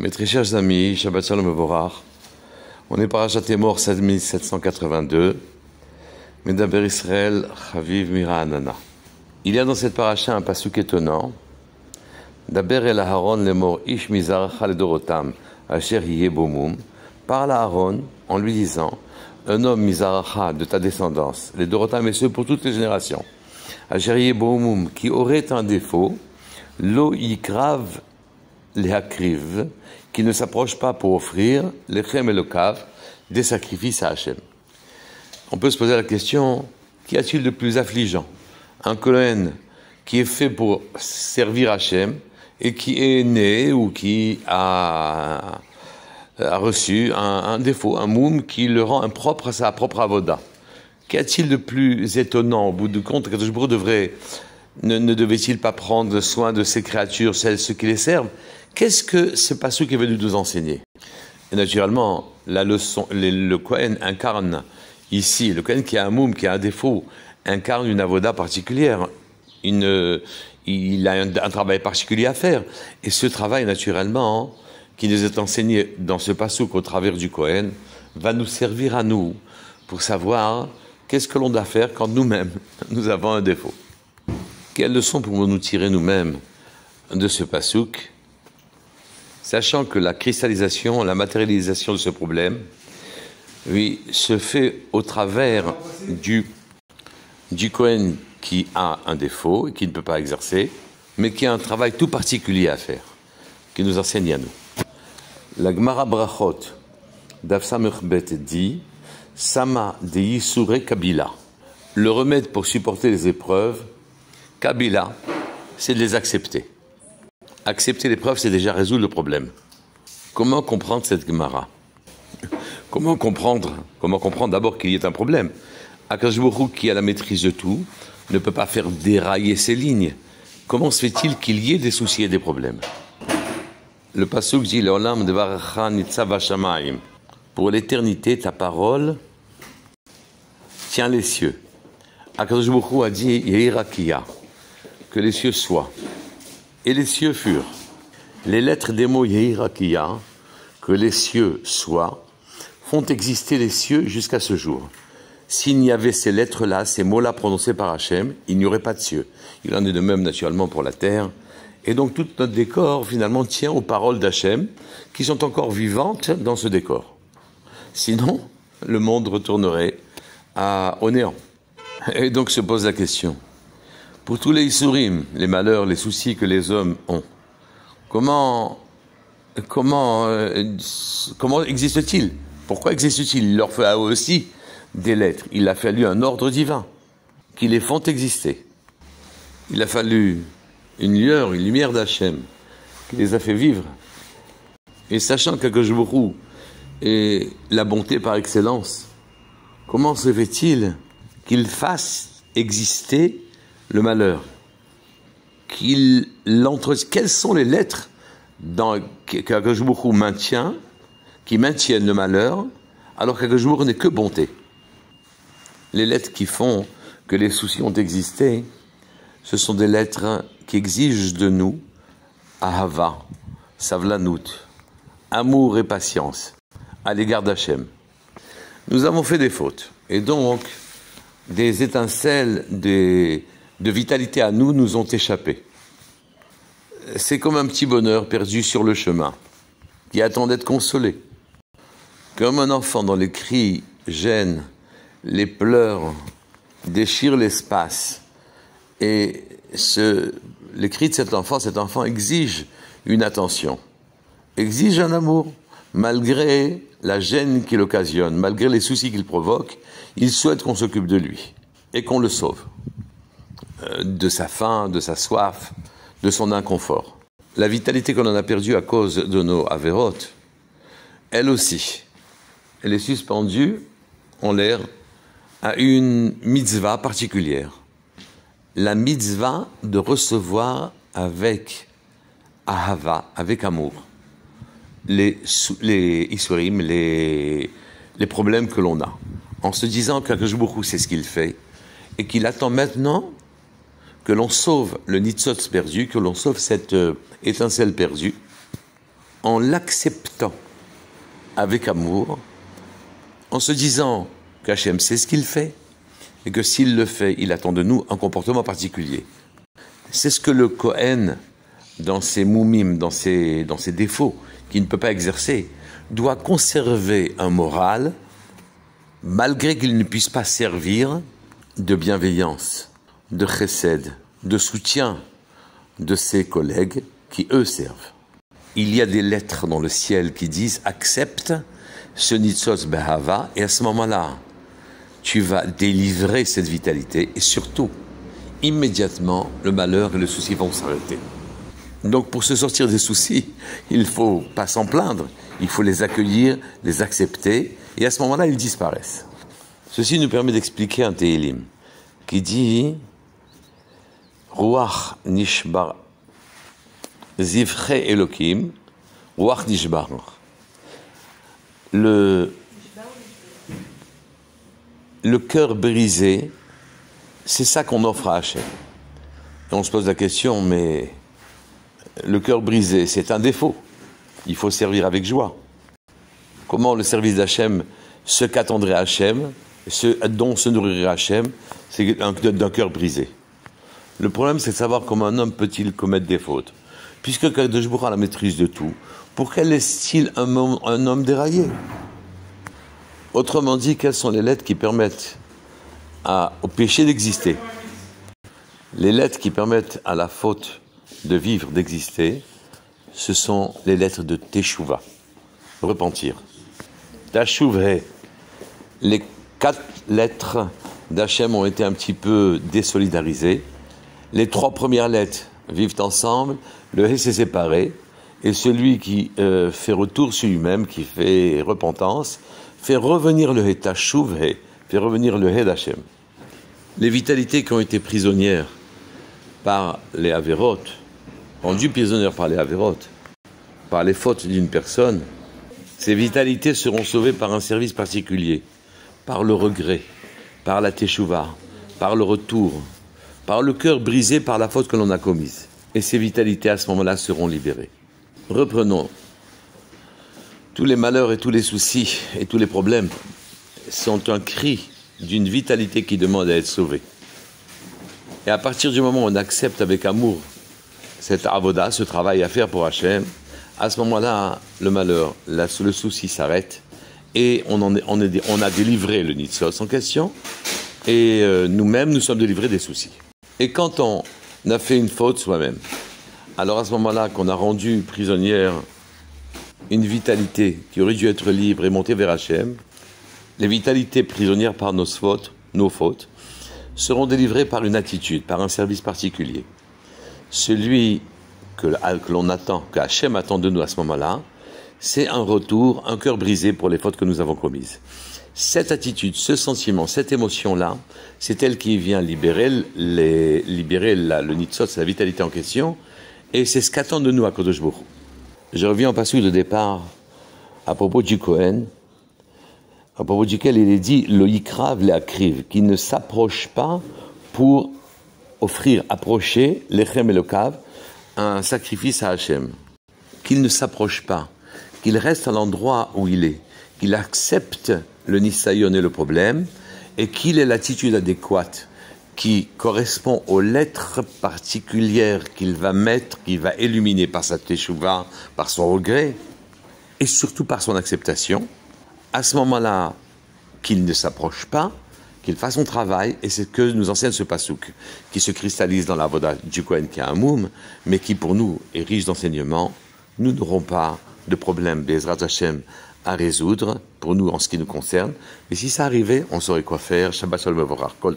Mes très chers amis, Shabbat Shalom Mevorach, on est parachat mort 7782, Medaber Israël, Chaviv Mira Anana. Il y a dans cette paracha un pasuk étonnant, Daber el Aharon le mort ish mizaracha le dorotam, asher bomum, parle à Aaron en lui disant, un homme mizaracha de ta descendance, les dorotam et ceux pour toutes les générations, asher bomum, qui aurait un défaut, lo yikrav les hakriv, qui ne s'approchent pas pour offrir l'echem et le kav, des sacrifices à Hachem. On peut se poser la question, qu'y a-t-il de plus affligeant? Un Kohen qui est fait pour servir Hachem et qui est né ou qui a, a reçu un, défaut, un moum qui le rend impropre à sa propre avoda. Qu'y a-t-il de plus étonnant? Au bout du compte que devrait ne, ne devait-il pas prendre soin de ses créatures, celles ceux qui les servent? Qu'est-ce que ce passage qui est venu nous enseigner? Naturellement, le Kohen incarne ici, le Kohen qui a un moum, qui a un défaut, incarne une avoda particulière. Il a un, travail particulier à faire. Et ce travail, naturellement, qui nous est enseigné dans ce passouk au travers du Kohen, va nous servir à nous pour savoir qu'est-ce que l'on doit faire quand nous-mêmes, nous avons un défaut. Quelles leçons pouvons-nous tirer nous-mêmes de ce passouk? Sachant que la cristallisation, la matérialisation de ce problème, oui, se fait au travers du, du Cohen qui a un défaut et qui ne peut pas exercer, mais qui a un travail tout particulier à faire, qui nous enseigne à nous. La Gemara Brachot d'Afsamurbet dit Sama de Yisure Kabila. Le remède pour supporter les épreuves, Kabila, c'est de les accepter. Accepter l'épreuve, c'est déjà résoudre le problème. Comment comprendre cette Gemara? Comment comprendre Comment comprendre d'abord qu'il y ait un problème? Akashbourou, qui a la maîtrise de tout, ne peut pas faire dérailler ses lignes. Comment se fait-il qu'il y ait des soucis et des problèmes? Le pasuk dit de Pour l'éternité, ta parole tient les cieux. Akashbourou a dit que les cieux soient et les cieux furent. Les lettres des mots Yehirakia, que les cieux soient, font exister les cieux jusqu'à ce jour. S'il n'y avait ces lettres-là, ces mots-là prononcés par Hachem, il n'y aurait pas de cieux. Il en est de même naturellement pour la terre. Et donc tout notre décor finalement tient aux paroles d'Hachem qui sont encore vivantes dans ce décor. Sinon, le monde retournerait au néant. Et donc se pose la question, pour tous les Isurim, les malheurs, les soucis que les hommes ont, comment, comment, euh, existe-t-il? Pourquoi existe-t-il? Il leur faut aussi des lettres. Il a fallu un ordre divin qui les font exister. Il a fallu une lueur, une lumière d'Hachem qui les a fait vivre. Et sachant que vous est la bonté par excellence, comment se fait-il qu'il fasse exister le malheur, quelles sont les lettres dans, maintient, qui maintiennent le malheur, alors qu'Akajbourou n'est que bonté? Les lettres qui font que les soucis ont existé, ce sont des lettres qui exigent de nous Ahava, Savlanout, amour et patience à l'égard d'Hachem. Nous avons fait des fautes, et donc des étincelles, des, de vitalité à nous nous ont échappé. C'est comme un petit bonheur perdu sur le chemin, qui attend d'être consolé. Comme un enfant dont les cris gênent, les pleurs déchirent l'espace. Et ce, les cris de cet enfant, cet enfant exige une attention, exige un amour, malgré la gêne qu'il occasionne, malgré les soucis qu'il provoque, il souhaite qu'on s'occupe de lui et qu'on le sauve. Euh, de sa faim, de sa soif, de son inconfort. La vitalité qu'on en a perdue à cause de nos avérotes, elle aussi, elle est suspendue en l'air à une mitzvah particulière. La mitzvah de recevoir avec ahava, avec amour, les, les les, les problèmes que l'on a. En se disant qu'Akashbourou, c'est ce qu'il fait, et qu'il attend maintenant que l'on sauve le nitzot perdu, que l'on sauve cette euh, étincelle perdue, en l'acceptant avec amour, en se disant qu'Hachem sait ce qu'il fait et que s'il le fait, il attend de nous un comportement particulier. C'est ce que le Kohen, dans ses moumim, dans ses, dans ses défauts, qu'il ne peut pas exercer, doit conserver un moral, malgré qu'il ne puisse pas servir de bienveillance, de chesed, de soutien de ses collègues qui, eux, servent. Il y a des lettres dans le ciel qui disent accepte ce nitzos behava, et à ce moment-là, tu vas délivrer cette vitalité, et surtout, immédiatement, le malheur et le souci vont s'arrêter. Donc, pour se sortir des soucis, il ne faut pas s'en plaindre, il faut les accueillir, les accepter, et à ce moment-là, ils disparaissent. Ceci nous permet d'expliquer un Tehilim qui dit Ruach Nishbar Zivre Elohim, Ruach Nishbar. Le, le cœur brisé, c'est ça qu'on offre à Hachem. On se pose la question, mais le cœur brisé, c'est un défaut. Il faut servir avec joie. Comment le service d'Hachem, ce qu'attendrait Hachem, ce dont se nourrirait Hachem, c'est d'un cœur brisé. Le problème, c'est de savoir comment un homme peut-il commettre des fautes. Puisque Kadosh a la maîtrise de tout, pour est-il un, homme déraillé? Autrement dit, quelles sont les lettres qui permettent au péché d'exister? Les lettres qui permettent à la faute de vivre, d'exister, ce sont les lettres de Teshuvah, repentir. Tashuvhe, les quatre lettres d'Hachem ont été un petit peu désolidarisées. Les trois premières lettres vivent ensemble, le He s'est séparé, et celui qui euh, fait retour sur lui-même, qui fait repentance, fait revenir le He Tashuvhe, fait revenir le He d'Hachem. Les vitalités qui ont été prisonnières par les Avérotes, rendues prisonnières par les Avérotes, par les fautes d'une personne, ces vitalités seront sauvées par un service particulier, par le regret, par la teshuva, par le retour, par le cœur brisé par la faute que l'on a commise. Et ces vitalités à ce moment-là seront libérées. Reprenons. Tous les malheurs et tous les soucis et tous les problèmes sont un cri d'une vitalité qui demande à être sauvée. Et à partir du moment où on accepte avec amour cette avoda, ce travail à faire pour Hachem, à ce moment-là, le malheur, le souci s'arrête et on, on, a délivré le Nitzos en question et euh, nous-mêmes, nous sommes délivrés des soucis. Et quand on a fait une faute soi-même, alors à ce moment-là qu'on a rendu prisonnière une vitalité qui aurait dû être libre et monter vers Hachem, les vitalités prisonnières par nos fautes, nos fautes, seront délivrées par une attitude, par un service particulier. Celui que, l'on attend, que Hachem attend de nous à ce moment-là, c'est un retour, un cœur brisé pour les fautes que nous avons commises. Cette attitude, ce sentiment, cette émotion-là, c'est elle qui vient libérer, les, libérer la, le nitzot, la vitalité en question, et c'est ce qu'attend de nous à Kodesh Je reviens au passage de départ à propos du Kohen, à propos duquel il est dit le yikrav le akriv, qui ne s'approche pas pour offrir, approcher l'echem et le kav, un sacrifice à Hachem, qu'il ne s'approche pas, qu'il reste à l'endroit où il est, qu'il accepte le nisayon et le problème, et qu'il ait l'attitude adéquate qui correspond aux lettres particulières qu'il va mettre, qu'il va illuminer par sa teshuva, par son regret, et surtout par son acceptation, à ce moment-là, qu'il ne s'approche pas, qu'il fasse son travail, et c'est ce que nous enseigne ce pasouk, qui se cristallise dans la voda du Kohen qui a un moum, mais qui pour nous est riche d'enseignements. Nous n'aurons pas de problème, Bezrat Hashem, à résoudre, pour nous en ce qui nous concerne. Mais si ça arrivait, on saurait quoi faire. Shabbat Shalom Kol